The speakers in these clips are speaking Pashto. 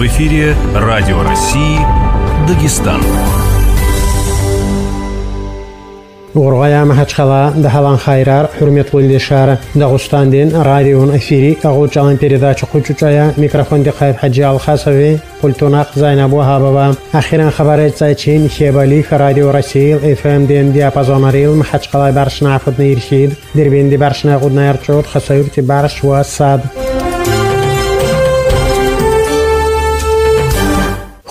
В эфире Радио России Дагестан. урғаям ҳачқала даҳалан хайрар ҳурметқулдишар дағустандин радион эфири ағуҷалан передача қучучая микрофонди қайб ҳаҷи алхасови пультунақ зайнабу ҳабова ахиран хабаре зайчин хебалиф радио россии фм ден диапазонарил ҳачқалай баршнафуднаирхид дербенди баршнағуднаярчуд хасаюрти барш ва сад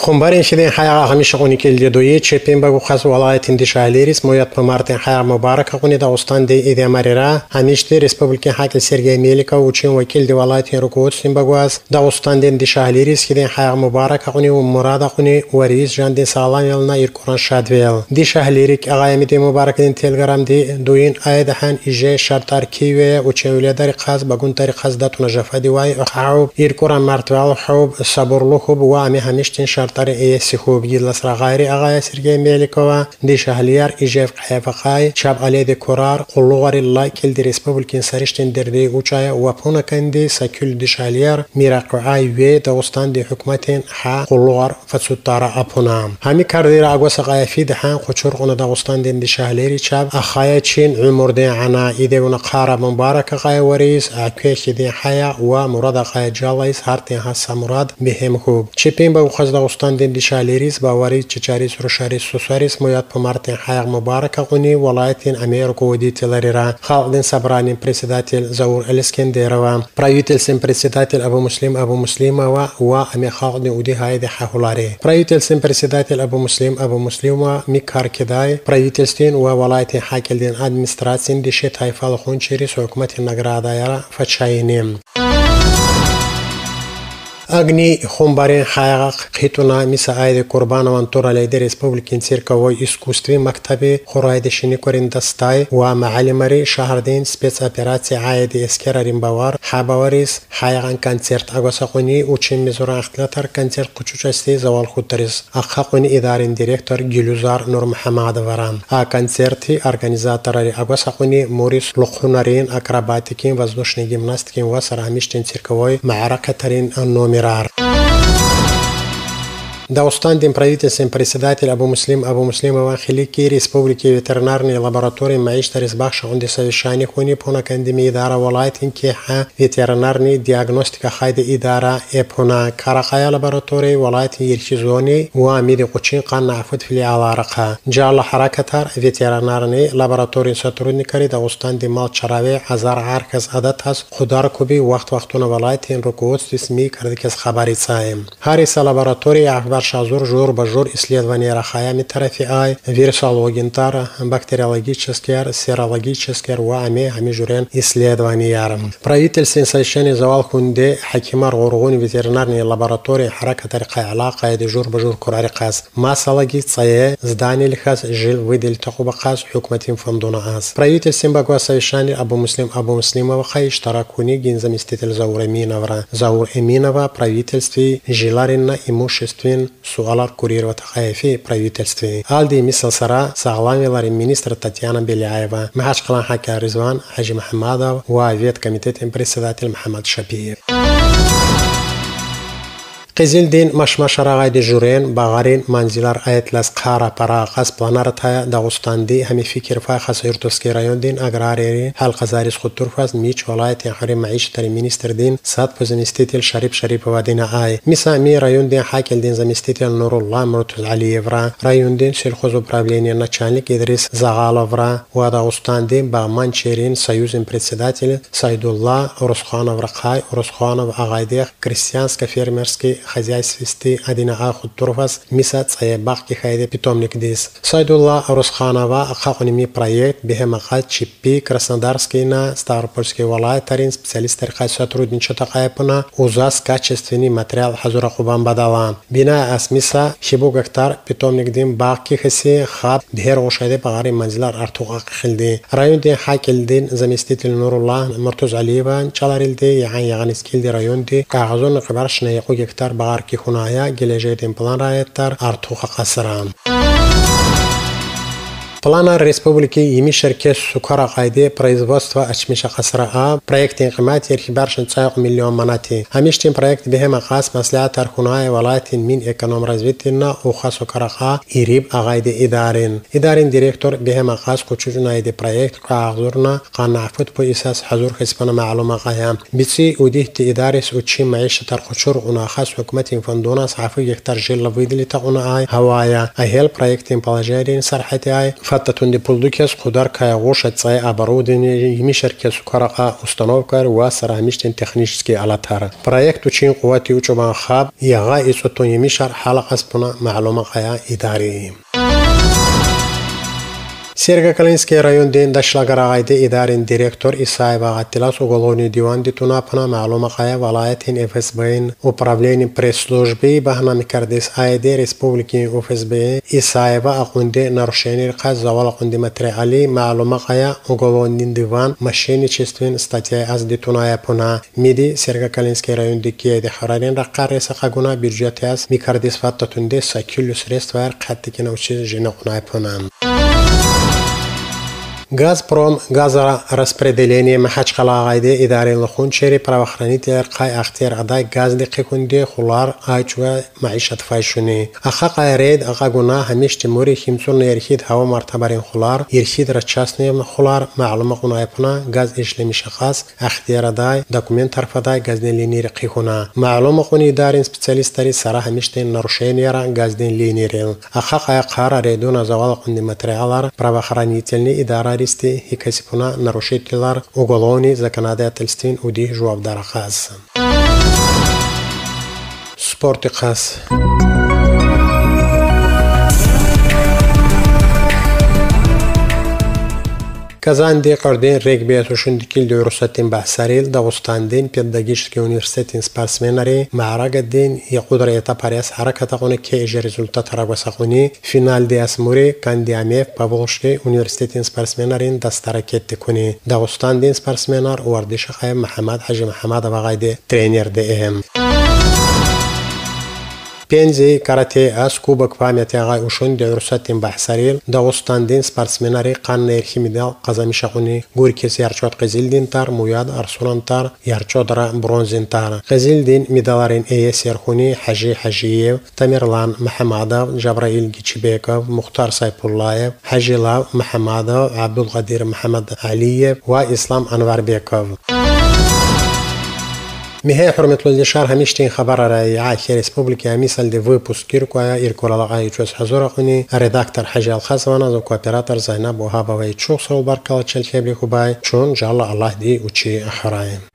Kombarên şevên heya hemişe 12 il doyê çêpên beg û xez welayetên dişahlêrîs Moyat Pimartên heya Mubarak hûnê Dagestan dê êdê Merêra hemiştê Respublikên Hakil Sergey Melika û Çîn wekîl di welayetên Rokotsin bagwaz Dagestan dên dişahlêrîs hêdên heya Mubarak hûnê û Murada hûnê werîs jan dê salan yalına Yirkuran Şadvel. Dişahlêrîk Agayemê dê Mubarakên Telegram dê doyên ayê dehan îjê şertar Kîwê û Çên wîledarî Qaz bagûn tarî Qaz datûne jefa dîwayê Xewb Yirkuran Mertvel Xewb Saburlu Xub û Amê hemiştên şertar قطر سخوبگی لسر غایری اغای سرگی میلیکوه دی شهلیار ایجیف قیفقای چاب علی دی کرار قلوغاری لای کل دی ریسپبلکین سرشتین در دی اوچای وپونه کندی سکل دی شهلیار میرقعای وی دوستان دی حکمتین حا قلوغار فتسوتارا اپونه همی کردی را اگوس غایفی دهان خوچرقونه دوستان دی شهلیری چاب اخای چین عمر دی عنا ایدیون قاره مبارک غای وریس اکویش دی حیا و مراد غای جالایس هرتین هست مراد بهم خوب چپین با وخز دوستان Vatandin dişaleri bavari çiçari sürüşari susaris muyat pumartin hayag mübarek aguni velayetin amir kuvuditeleri ra. Halkdin sabranin presidatel Zavur Eliskenderova, правительствен председатель Абу Муслим Абу Муслимова ва ами халкдин уди хайди хахулари. Правительствен председатель Абу Муслим Абу Муслимова Микар Кидай, правительствен ва вelayetin hakildin администрациин диши тайфал хунчери сукмати наградаяра фачайним. Agni Hombar'ın hayağı kituna misa ayda kurban tura lider Respublikin Sirkavoy İskustvi Maktabi Horayda Şinikorin Dastay ve Maalimari şahardeyn spets operasiya ayda eskerarin bavar habavaris hayağın konsert agasakuni uçin mizoran axtlatar konsert kuçuçasti zaval xutariz. Akhaquin idarin direktor Gülüzar Nur Muhammadovaran. A konserti organizatorari agasakuni Moris Lokhunarin akrabatikin vazduşni gimnastikin ve saramishtin Sirkavoy Maarakatarin Nomi Mirar. Дагустан правительством председатель Абу Муслим Абу Муслимова хилики Республики ветеринарной лаборатории Маишта Резбахша онди совещание хуни пона кандеми идара валайт инки ха ветеринарный диагностика хайда идара эпона каракая лаборатории валайт ирчизони ва миди قوچین قان نافت فلی علاقه جال حرکتار ویترانرنی لابراتوری ساتورنیکاری داغستان دی مال چراوی هزار هر کس عادت هست خودار کوبی وقت وقتونه ولایت رکوت اسمی کرد کس خبری سایم هر لابراتوری احوال Наршазур Жур Бажур исследования Рахаями Тарафиай, вирусологин Тара, бактериологические, серологические, Уами, Амижурен исследования. Правительственное совещание Завал Хунде, хакимар, Рургун, ветеринарной лаборатории, Харакат Аркаяла, и Жур Бажур Курарикас, Масалаги Цае, Здание Лихас, Жил Выдел Тахубахас, Хукматим Фамдуна Ас. Правительственное Багуа совещание Абу Муслим Абу Муслимова Хайштара Кунигин, заместитель Заур Эминова, Заур Эминова, правительстве Жиларина имуществен суалар курировать хайфе правительстве. Алди миссансара сағламилари министр Татьяна Беляева, Махашкалан Хака Ризван, Хажи Махамадов, Уавет комитет председатель Махамад Шапиев. قزلدین مشمش راغای دی جورین باغارین منزیلار آیت لس قارا پرا قص پلانارت های داغستاندی همی فکر فای خاص یرتوسکی رایون دین اگراریری حل قزاریس خود ترفاز میچ ولایت یحری معیش تری مینیستر دین سات پوزنستیتیل شریف شریف و دین آی میسا می رایون دین حاکل دین زمستیتیل نور الله مرتز علیف را رایون دین سلخوز و پرابلینی نچانلیک ادریس زغالов را و داغستاندی با منچرین союзен председатель Сайдулла Урусханов Рахай Урусханов Агайдех Крестьянско-фермерский هزار سیستم ادینه آخود طرفش می‌سد سایباقی خیلی پیام نکدیس. ساید الله از خانه و آخانی می‌پرید به چپی چیپی کراسندارسکینا استارپولسکی ولایتارین، سپتالیست درخواست وارد می‌شود تا قایپنا ازاس کجششتنی ماتریال حضور خوبم بدلان. بنا از میسا چه بگذار پیام نکدیم باقی حسی خب دیگر عشیده باقی منزلار ارتوقاک خلدی. رایوندی های خلدی نور الله مرتو زعیب دی یعنی یعنی سکلی رایوندی کاغذون قبرش بە ئارکیخونایە گلێژێ دێمپڵان ڕایەتەر ئارتۆخە قەسران. В планах республики имишерке сукара кайды производства ачмиша касраа проект инкымати эрхибаршин цайق миллион манати. Амиштин проект бехема кас маслиат архунай валайтин мин эконом развитина уха сукараха ириб агайды идарин. Идарин директор бехема кас кучужунайды проект каагзурна канафут по исас хазур хиспана معلومه قيام بيسي وديهت إدارس وتشي معيشة ترخشور أنا خاص حكومة فندونا صحفي يكتر جيل لفيدلي تاونا آي هوايا أهيل برايكتين بلاجيرين سرحتي آي Фаттатунди Пулдукес Кудар Каягоша Цай оборудование Емишерке Сукараха установка Уасара Амиштин технические алатары. Проект Учин Куати Учубан Хаб Яга Исутун Емишар Халакаспуна Маалума Хая Идарии. Sergakalinskiy rayonidagi Dashlagaraayda idarin direktor Исаева Атилас уголовный диван Дитуна معلومه قای ولایت ФСБ управление пресс-службы баҳна кардис айди республики ФСБ Исаева ақунди нарушение қаз завал ақунди материали معلومه قای уголовный диван мошенничествен статья аз Дитуная пуна миди Сергакалинский район дикия де харарин раққа ресақагуна бюджети аз микардис фаттатунде сакюлю средства ар қатти кинавчи жинақунай пунам گازپرۆم گازە ڕاستپرەدەلێنێ مەحەج قەلاغایدێ ئیدارەی لەخۆن شێری پراوەخرانی تێر قای ئەختێر ئەدای گاز دقی کوندێ خوڵار ئاچوە معیشت فایشونێ ئەخە قایرێت ئەقا گونا هەمیشتی موری هیمسون نێرخید هەوە مرتەبەرین خوڵار یرخید ڕەچاستنێ خوڵار معلومە قونایپنا گاز ئیشلێمی شەخص ئەختێرەدای دەکومنت تەرفەدای گەزنێ لێنێری قیخونا معلومە قونی دارین سپسیالیستری سەرا هەمیشتێن نەڕوشێن ێران گازدێن را ئەخە قای قارە ڕێدونە زەواڵ قوندی مەتریالار پراوەخرانی تێنی ئیدارای jurnalisti hikayesi buna narušiteljar ugolovni za kanadateljstvin udih žuavdara xas. Sporti xas. Sporti xas. Kazan Dekardin regbeye tuşundikil dövrusetin bahsaril Dağustandin Pedagogический университетин спортсменари маърагаддин якудрета парес ҳараката қуне кеже результат ҳарагвасақуни финалди асмури кандиамев поволжский университетин спортсменарин дастаракетти куни дағустандин спортсменар вардишахаев маҳаммад ҳажимаҳамадова ғайди тренер дем 5 karateaş Kubok pamyatyňa uşun döwrsatin bahsaril Dagestandin sportsmenlary qanny medal qazanmışa uni Gurkes yarçot qizildin tar muyad arsulan tar yarçodra bronzin tar qizildin medalarin eye serhuni Haji Hajiyev Tamirlan Mahamadov Jabrail Gichibekov Muxtar Saypullayev Hajilav Mahamadov Abdulqadir Muhammad Aliyev va Islam Anvarbekov می های حرم اطلاع همیشه این خبر رای آخری سپبلیکی همیثال دی ویپوس گیرکو های ایرکو را لاقایی چوز حضور آخونی ردکتر حجرال خاص زینب و هاباوی چون خصوصا و برکات چلخی خوبای چون جالا الله دی و چی احرایم